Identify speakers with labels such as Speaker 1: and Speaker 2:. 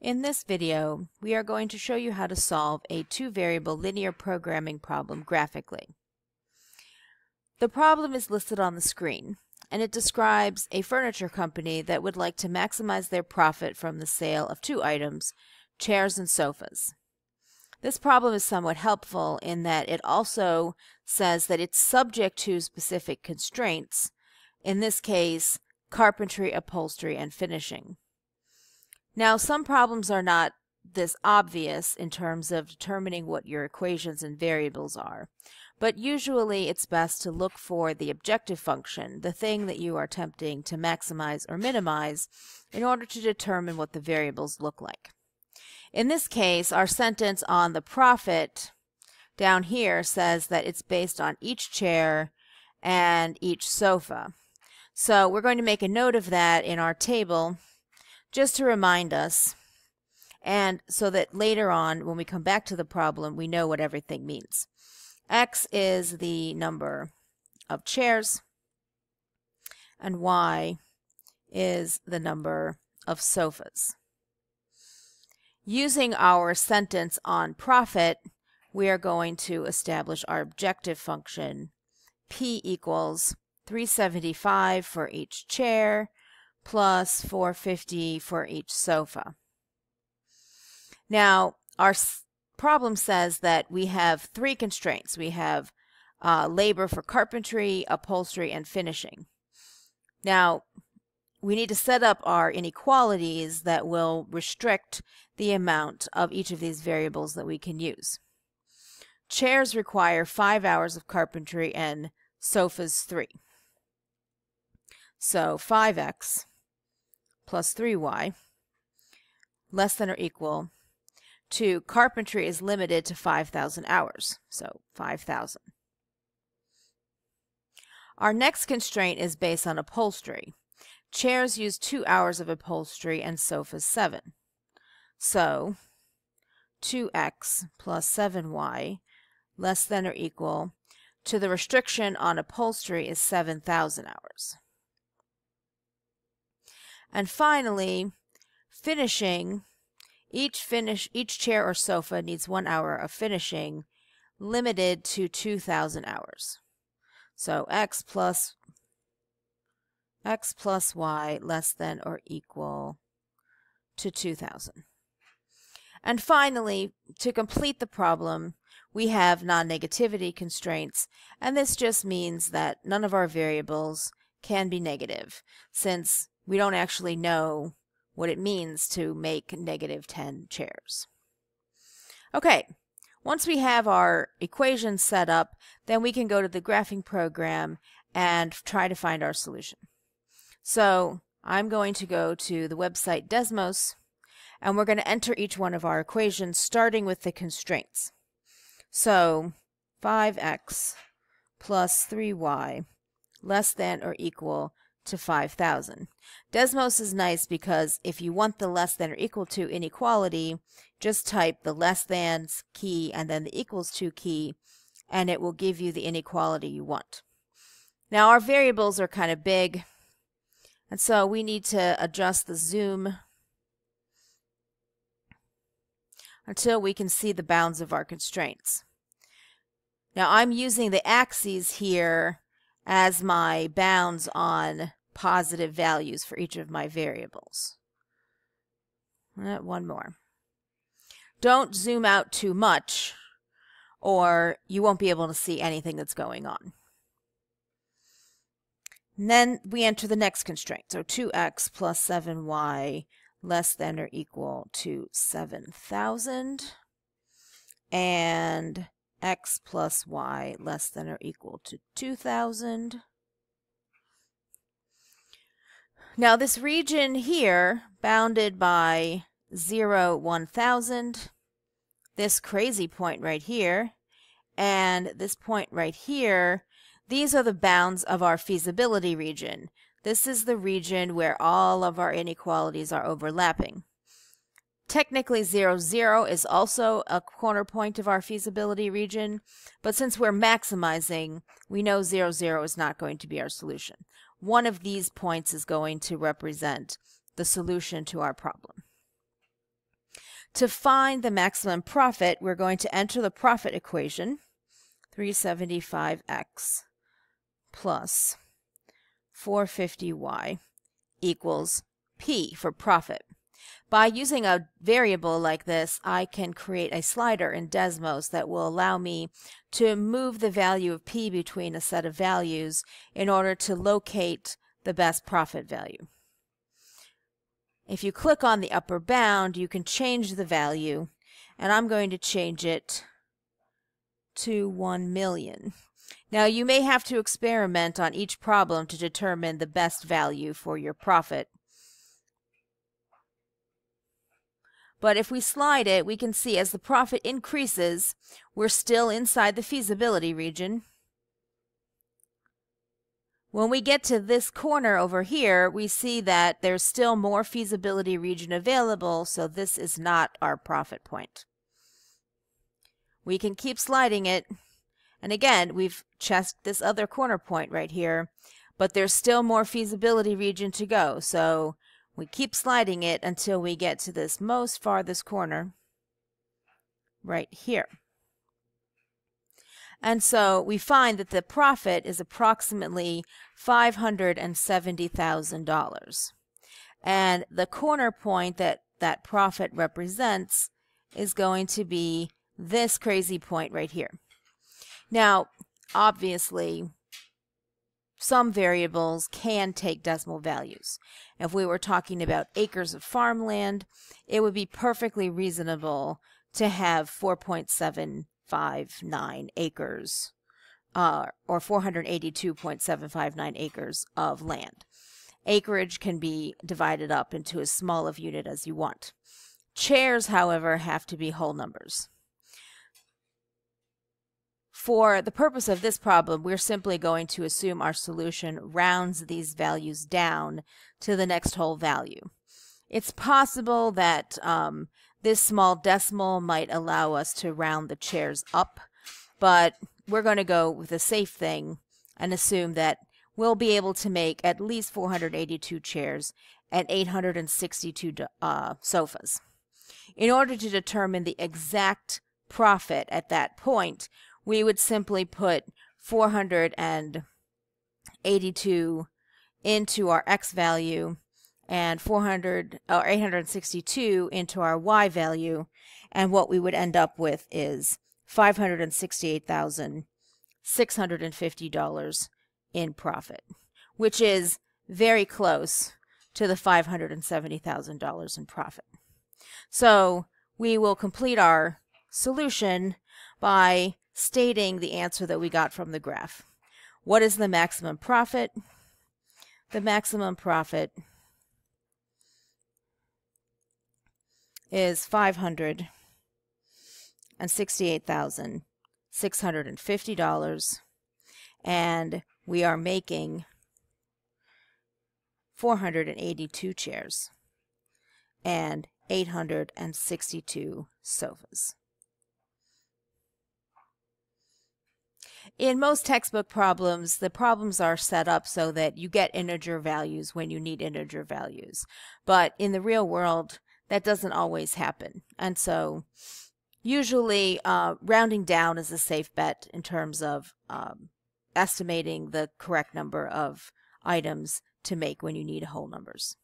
Speaker 1: In this video, we are going to show you how to solve a two-variable linear programming problem graphically. The problem is listed on the screen, and it describes a furniture company that would like to maximize their profit from the sale of two items, chairs and sofas. This problem is somewhat helpful in that it also says that it's subject to specific constraints, in this case, carpentry, upholstery, and finishing. Now, some problems are not this obvious in terms of determining what your equations and variables are, but usually it's best to look for the objective function, the thing that you are attempting to maximize or minimize, in order to determine what the variables look like. In this case, our sentence on the profit down here says that it's based on each chair and each sofa. So we're going to make a note of that in our table just to remind us and so that later on when we come back to the problem we know what everything means. X is the number of chairs and Y is the number of sofas. Using our sentence on profit, we are going to establish our objective function P equals 375 for each chair plus 450 for each sofa. Now, our problem says that we have three constraints. We have uh, labor for carpentry, upholstery, and finishing. Now, we need to set up our inequalities that will restrict the amount of each of these variables that we can use. Chairs require five hours of carpentry and sofas three. So 5x plus 3y less than or equal to carpentry is limited to 5,000 hours, so 5,000. Our next constraint is based on upholstery. Chairs use 2 hours of upholstery and sofas 7. So 2x plus 7y less than or equal to the restriction on upholstery is 7,000 hours. And finally, finishing. Each finish, each chair or sofa needs one hour of finishing, limited to 2,000 hours. So x plus x plus y less than or equal to 2,000. And finally, to complete the problem, we have non-negativity constraints, and this just means that none of our variables can be negative, since we don't actually know what it means to make negative 10 chairs. Okay, once we have our equation set up, then we can go to the graphing program and try to find our solution. So I'm going to go to the website Desmos, and we're going to enter each one of our equations starting with the constraints. So 5x plus 3y less than or equal to 5,000. Desmos is nice because if you want the less than or equal to inequality, just type the less than key and then the equals to key, and it will give you the inequality you want. Now our variables are kind of big, and so we need to adjust the zoom until we can see the bounds of our constraints. Now I'm using the axes here as my bounds on positive values for each of my variables. Uh, one more. Don't zoom out too much or you won't be able to see anything that's going on. And then we enter the next constraint. So 2x plus 7y less than or equal to 7,000 and x plus y less than or equal to 2,000. Now this region here, bounded by 0, 1000, this crazy point right here, and this point right here, these are the bounds of our feasibility region. This is the region where all of our inequalities are overlapping. Technically, 0, 0 is also a corner point of our feasibility region, but since we're maximizing, we know 0, 0 is not going to be our solution one of these points is going to represent the solution to our problem. To find the maximum profit, we're going to enter the profit equation, 375x plus 450y equals p for profit. By using a variable like this, I can create a slider in Desmos that will allow me to move the value of p between a set of values in order to locate the best profit value. If you click on the upper bound, you can change the value, and I'm going to change it to 1 million. Now, you may have to experiment on each problem to determine the best value for your profit. But if we slide it, we can see as the profit increases, we're still inside the feasibility region. When we get to this corner over here, we see that there's still more feasibility region available, so this is not our profit point. We can keep sliding it, and again, we've checked this other corner point right here, but there's still more feasibility region to go, so we keep sliding it until we get to this most farthest corner right here. And so we find that the profit is approximately $570,000. And the corner point that that profit represents is going to be this crazy point right here. Now, obviously, some variables can take decimal values. If we were talking about acres of farmland, it would be perfectly reasonable to have 4.759 acres uh, or 482.759 acres of land. Acreage can be divided up into as small of unit as you want. Chairs, however, have to be whole numbers. For the purpose of this problem, we're simply going to assume our solution rounds these values down to the next whole value. It's possible that um, this small decimal might allow us to round the chairs up, but we're going to go with a safe thing and assume that we'll be able to make at least 482 chairs and 862 uh, sofas. In order to determine the exact profit at that point, we would simply put 482 into our x value and 400 or 862 into our y value and what we would end up with is $568,650 in profit which is very close to the $570,000 in profit. So we will complete our solution by stating the answer that we got from the graph. What is the maximum profit? The maximum profit is five hundred and sixty-eight thousand six hundred and fifty dollars, and we are making four hundred and eighty-two chairs and eight hundred and sixty-two sofas. In most textbook problems, the problems are set up so that you get integer values when you need integer values. But in the real world, that doesn't always happen. And so usually uh, rounding down is a safe bet in terms of um, estimating the correct number of items to make when you need whole numbers.